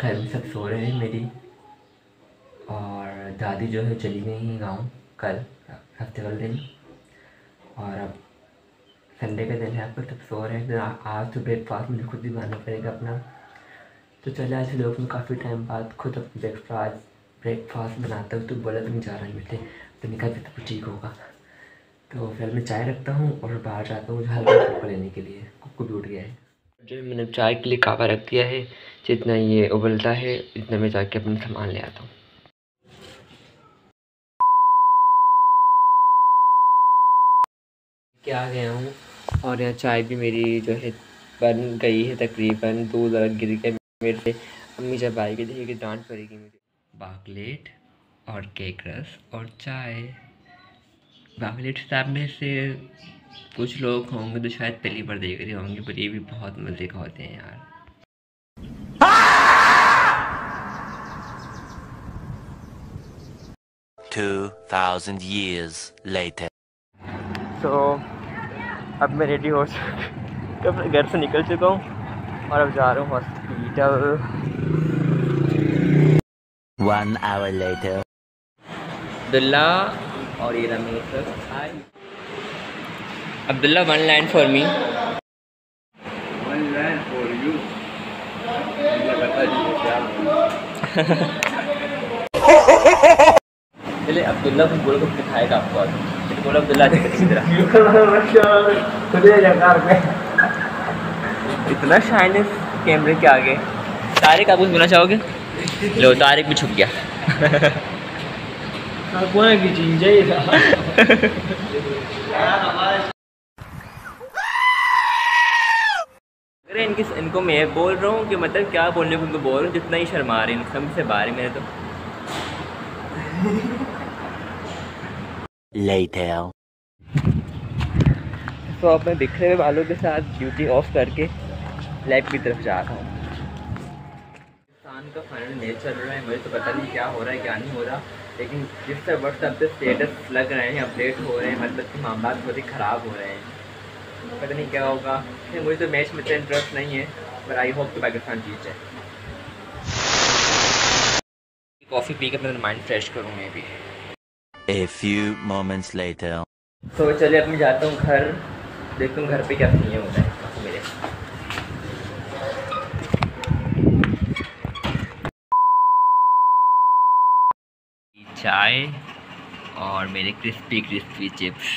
घर में सब सो रहे हैं मेरी। और दादी जो है, चली गई हैं गाँव कल, हफ़्ते वाले दिन। और अब संडे का दिन है पर सब सो रहे हैं। तो आज तो ब्रेकफास्ट मुझे खुद ही बनाना पड़ेगा अपना। तो चले, आज लोग मैं काफ़ी टाइम बाद खुद अपना ब्रेकफास्ट ब्रेकफास्ट बनाता हूँ तो बोला तुम जा रहा है मिलते तो निकल तो ठीक होगा। तो फिर मैं चाय रखता हूँ और बाहर जाता हूँ, हल्का कुक्को लेने के लिए। कुक्को भी उठ गया है। जो मैंने चाय के लिए कावा रख दिया है जितना ये उबलता है इतना मैं जाके अपना सामान ले आता हूँ। के आ गया हूँ और यहाँ चाय भी मेरी जो है बन गई है तकरीबन। दूध और गिर गया मेरे से अम्मी जब आएगी देखिए डांट पड़ेगी मुझे। बाकलेट और केक रस और चाय। बाकलेट में से कुछ लोग होंगे तो शायद पहली बार देख रहे होंगे, पर ये भी बहुत मज़े का होते हैं यार। Two thousand years later. तो अब मैं रेडी हो चुका अपने घर से निकल चुका हूँ और अब जा रहा हूँ hospital One hour later. Abdullah और ये Ramesh hi Abdullah one line for me One line for you. मुझे पता नहीं है क्या बोलूँ। चले अब्दुल्ला कुछ बोल कुछ दिखाएगा आपको आज फिर बोला अब्दुल्ला अच्छी तरह इतना शाइनेस कैमरे के आगे। तारिक आप कुछ बोलना चाहोगे? लो तारिक भी छुप गया। की अरे इनकी इनको मैं बोल रहा हूँ कि मतलब क्या बोलने को उनको बोल रहा हूँ जितना ही शर्मा रहे हैं सबसे बारे मेरे तो। Later. तो अब मैं बिखरे हुए बालों के साथ ड्यूटी ऑफ़ करके लैब की तरफ़ जा रहा हूँ। पाकिस्तान का फाइनल मैच चल रहा है मुझे तो पता नहीं क्या हो रहा है क्या नहीं हो रहा। लेकिन जिस तरह व्हाट्सएप पे स्टेटस लग रहे हैं अपडेट हो रहे हैं मतलब कि मामला बहुत ही ख़राब हो रहे हैं। पता नहीं क्या होगा। फिर मुझे तो मैच में इतना इंटरेस्ट नहीं है पर आई होप कि पाकिस्तान जीत जाए। कॉफ़ी पी के अपना माइंड फ्रेश करूँ मैं भी। A few moments later. तो चलिए अब मैं जाता हूँ घर। देखता हूँ घर पे क्या सीन होता है। मेरे चाय और मेरे क्रिस्पी क्रिस्पी चिप्स।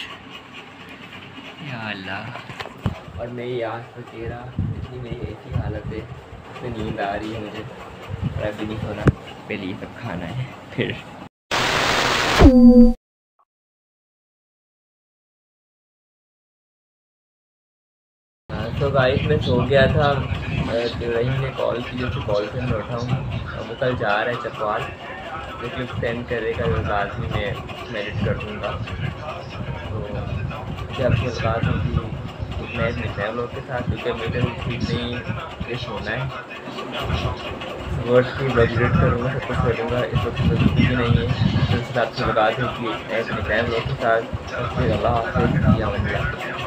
अल्लाह। और मेरी तो तेरा इतनी मेरी ऐसी हालत है नींद आ रही है मुझे और अभी नहीं सोना। पहले ये सब खाना है फिर तो गाइस मैं सो गया था। तो ने कॉल की जो कॉल से मैं उठा हूँ। अब कल जा रहा है चकवाल, जो क्लिप सेंड करेगा लाजमी मैं मेडिट कर दूँगा। तो मुझे आपसे एक मैच मिलता है लोग के साथ, क्योंकि मेरे ठीक नहीं पेश होना है। वर्ड्स की ग्रेजुएट करूँगा, सब कुछ करूँगा, इस वक्त मुझे भी नहीं है। तो इस हिसाब से बात है कि मैच मिलता है लोग के साथ फिर अल्लाह हाफिज़ या अल्लाह